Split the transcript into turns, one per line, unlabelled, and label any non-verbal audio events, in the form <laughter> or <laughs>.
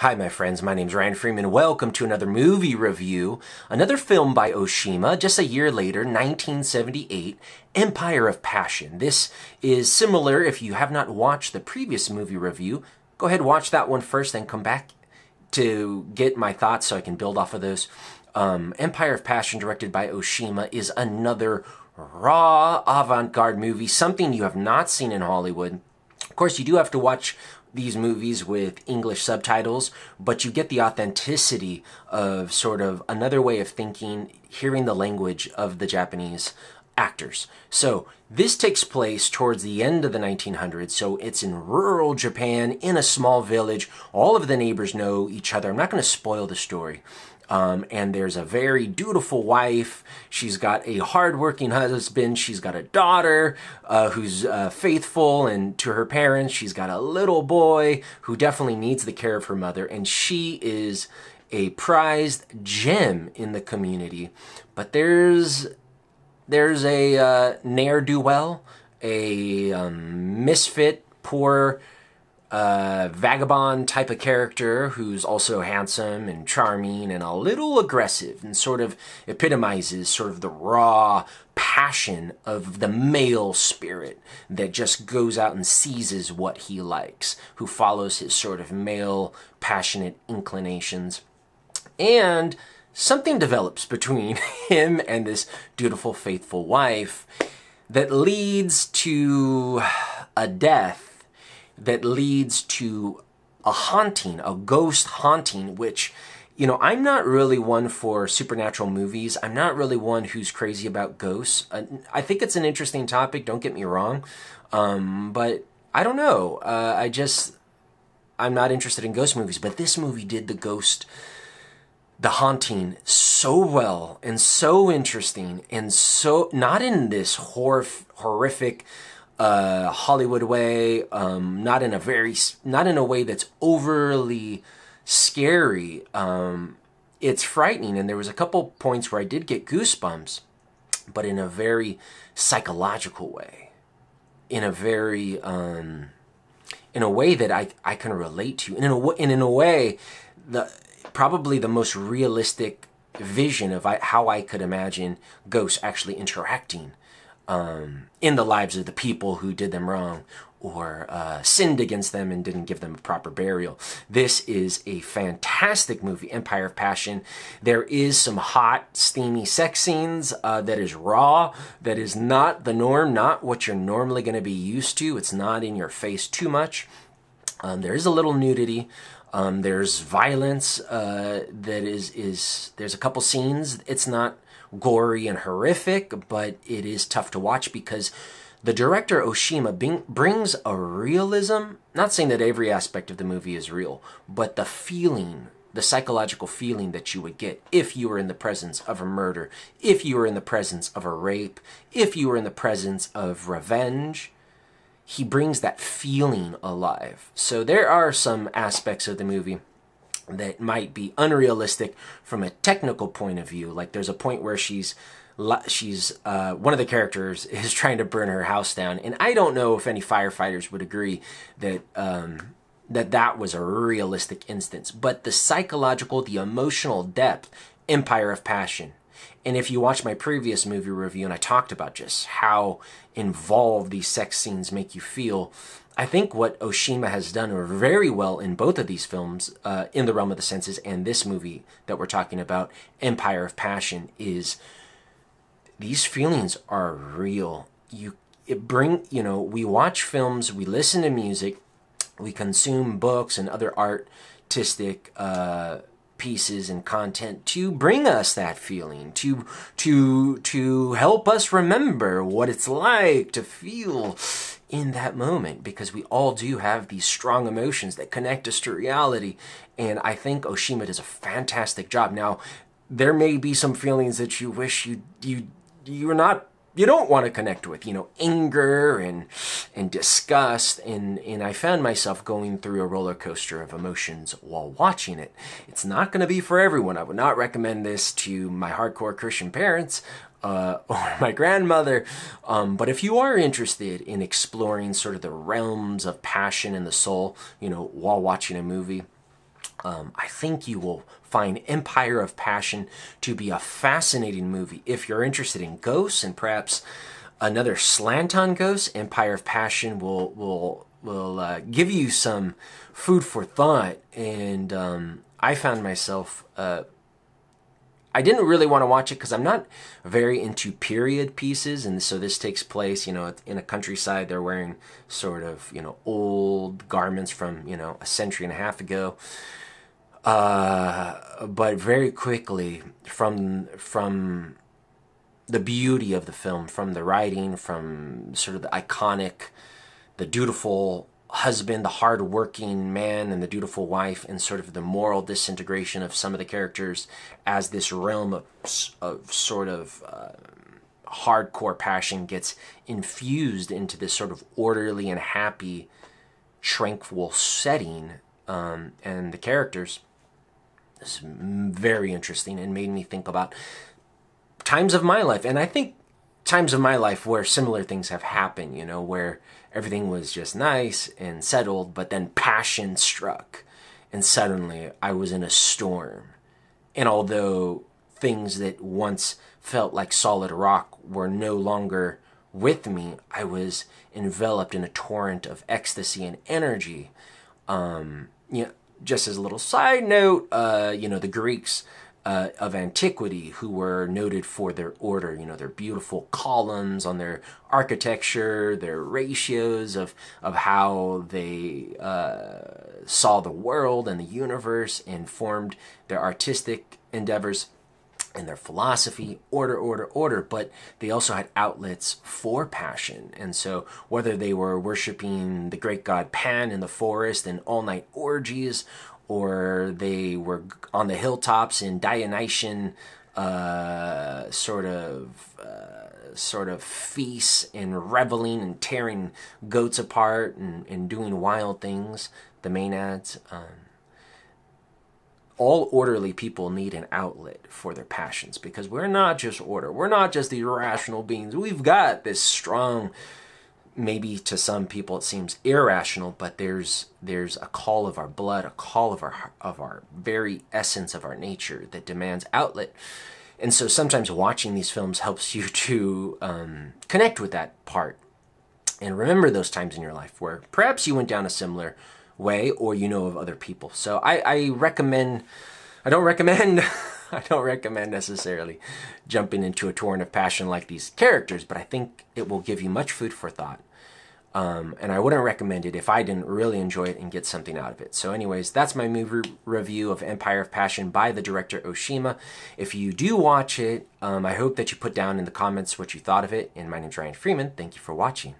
Hi, my friends. My name's Ryan Freeman. Welcome to another movie review. Another film by Oshima, just a year later, 1978, Empire of Passion. This is similar. If you have not watched the previous movie review, go ahead watch that one first, then come back to get my thoughts so I can build off of those. Um, Empire of Passion, directed by Oshima, is another raw avant garde movie, something you have not seen in Hollywood. Of course, you do have to watch these movies with English subtitles, but you get the authenticity of sort of another way of thinking, hearing the language of the Japanese actors. So this takes place towards the end of the 1900s. So it's in rural Japan, in a small village. All of the neighbors know each other. I'm not going to spoil the story. Um, and there's a very dutiful wife. She's got a hardworking husband. She's got a daughter uh, who's uh, faithful and to her parents. She's got a little boy who definitely needs the care of her mother, and she is a prized gem in the community. But there's there's a uh, ne'er do well, a um, misfit, poor uh, vagabond type of character who's also handsome and charming and a little aggressive and sort of epitomizes sort of the raw passion of the male spirit that just goes out and seizes what he likes, who follows his sort of male passionate inclinations. And something develops between <laughs> him and this dutiful, faithful wife that leads to a death that leads to a haunting, a ghost haunting, which, you know, I'm not really one for supernatural movies. I'm not really one who's crazy about ghosts. Uh, I think it's an interesting topic, don't get me wrong. Um, but I don't know. Uh, I just, I'm not interested in ghost movies, but this movie did the ghost, the haunting so well and so interesting and so, not in this hor- horrific, uh, Hollywood way, um, not in a very, not in a way that's overly scary. Um, it's frightening, and there was a couple points where I did get goosebumps, but in a very psychological way, in a very, um, in a way that I I can relate to, and in a and in a way, the probably the most realistic vision of how I could imagine ghosts actually interacting um, in the lives of the people who did them wrong or uh, sinned against them and didn't give them a proper burial. This is a fantastic movie, Empire of Passion. There is some hot, steamy sex scenes uh, that is raw, that is not the norm, not what you're normally going to be used to. It's not in your face too much. Um, there is a little nudity. Um, there's violence uh, that is is there's a couple scenes. It's not gory and horrific, but it is tough to watch because the director Oshima bing, brings a realism. Not saying that every aspect of the movie is real, but the feeling, the psychological feeling that you would get if you were in the presence of a murder, if you were in the presence of a rape, if you were in the presence of revenge. He brings that feeling alive. So there are some aspects of the movie that might be unrealistic from a technical point of view. Like there's a point where she's she's uh, one of the characters <laughs> is trying to burn her house down, and I don't know if any firefighters would agree that um, that that was a realistic instance. But the psychological, the emotional depth, Empire of Passion. And if you watch my previous movie review, and I talked about just how involved these sex scenes make you feel, I think what Oshima has done very well in both of these films, uh, in the realm of the senses, and this movie that we're talking about, Empire of Passion, is these feelings are real. You bring you know we watch films, we listen to music, we consume books and other artistic. Uh, pieces and content to bring us that feeling to to to help us remember what it's like to feel in that moment because we all do have these strong emotions that connect us to reality. And I think Oshima does a fantastic job. Now, there may be some feelings that you wish you you you're not you don't want to connect with, you know, anger and and disgust and and I found myself going through a roller coaster of emotions while watching it. It's not going to be for everyone. I would not recommend this to my hardcore Christian parents uh, <laughs> or my grandmother. Um, but if you are interested in exploring sort of the realms of passion and the soul, you know, while watching a movie, Um, I think you will find Empire of Passion to be a fascinating movie. If you're interested in ghosts and perhaps another slant on ghosts, Empire of Passion will will will uh, give you some food for thought. And um, I found myself. Uh, I didn't really want to watch it because I'm not very into period pieces, and so this takes place, you know, in a countryside. They're wearing sort of, you know, old garments from, you know, a century and a half ago. Uh, but very quickly, from from the beauty of the film, from the writing, from sort of the iconic, the dutiful husband, the hard-working man, and the dutiful wife, and sort of the moral disintegration of some of the characters as this realm of, of sort of uh, hardcore passion gets infused into this sort of orderly and happy, tranquil setting, um, and the characters is very interesting and made me think about times of my life, and I think times of my life where similar things have happened. You know, where everything was just nice and settled, but then passion struck, and suddenly I was in a storm. And although things that once felt like solid rock were no longer with me, I was enveloped in a torrent of ecstasy and energy. Um, you know, just as a little side note, uh, you know, the Greeks uh, of antiquity who were noted for their order, you know, their beautiful columns on their architecture, their ratios of, of how they uh, saw the world and the universe and formed their artistic endeavors and their philosophy, order, order, order, but they also had outlets for passion. And so, whether they were worshiping the great god Pan in the forest and all night orgies, or they were on the hilltops in Dionysian uh, sort of uh, sort of feasts and reveling and tearing goats apart and, and doing wild things, the Maenads. Um, all orderly people need an outlet for their passions because we're not just order. We're not just these rational beings. We've got this strong maybe to some people it seems irrational, but there's there's a call of our blood, a call of our of our very essence of our nature that demands outlet. And so sometimes watching these films helps you to um, connect with that part and remember those times in your life where perhaps you went down a similar way or you know of other people. So I, I recommend, I don't recommend <laughs> I don't recommend necessarily jumping into a torrent of passion like these characters, but I think it will give you much food for thought. Um, and I wouldn't recommend it if I didn't really enjoy it and get something out of it. So, anyways, that's my movie review of Empire of Passion by the director Oshima. If you do watch it, um, I hope that you put down in the comments what you thought of it. And my name's Ryan Freeman. Thank you for watching.